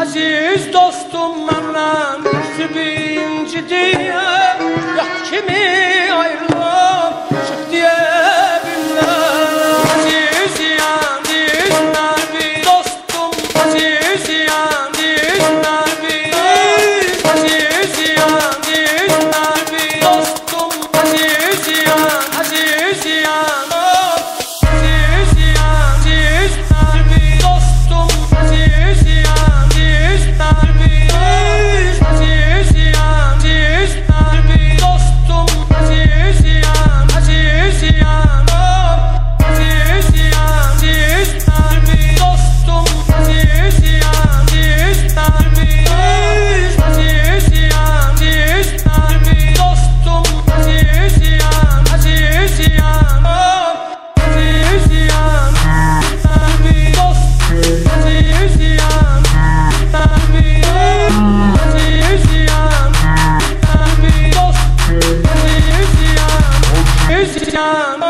Aziz dostum benden Üstü bir incidi kimi ayrılık 想